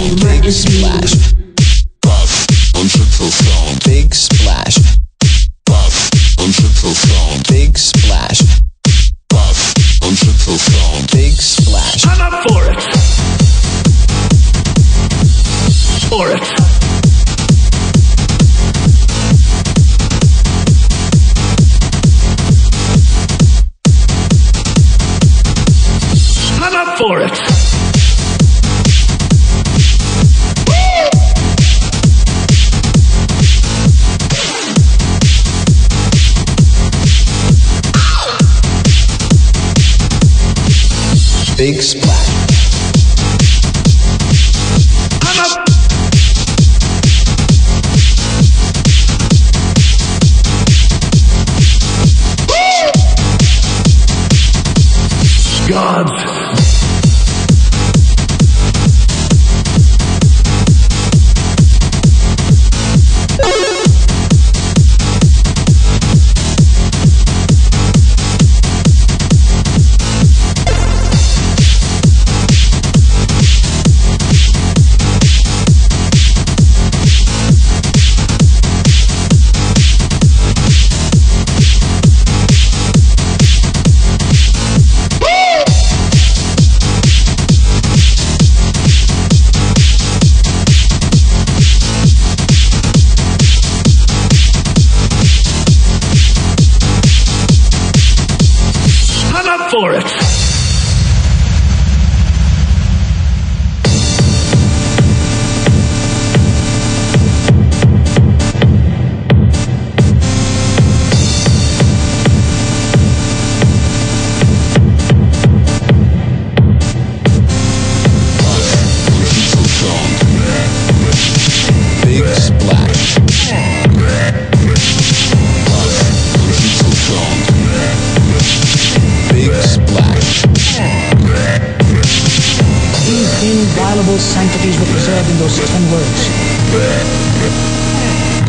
you make me splash. big Gods. for it.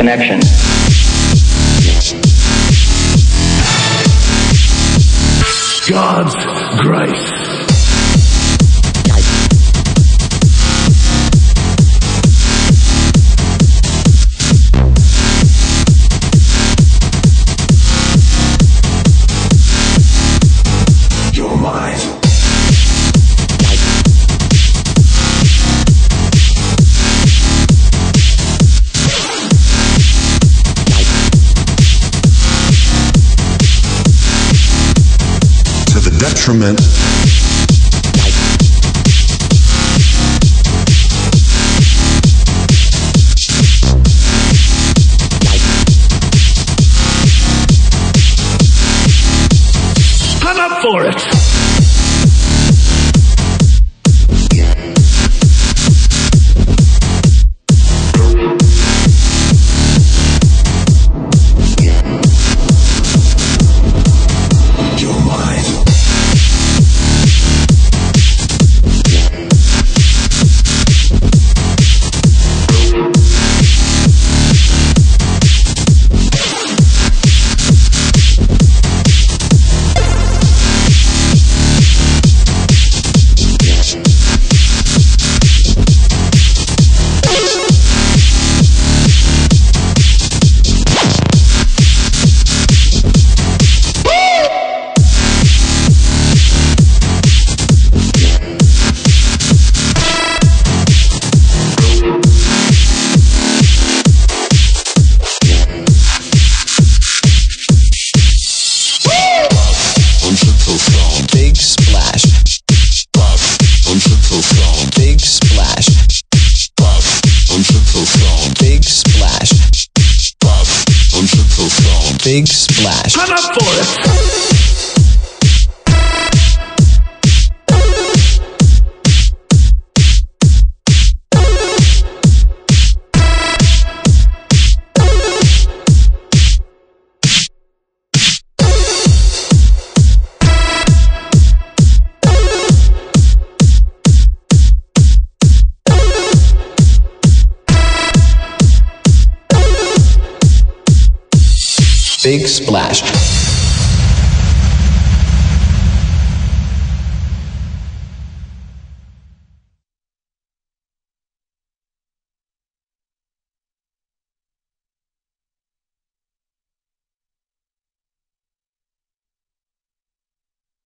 connection. God's grace. detriment for it. Big splash. I'm up for it. Big splash.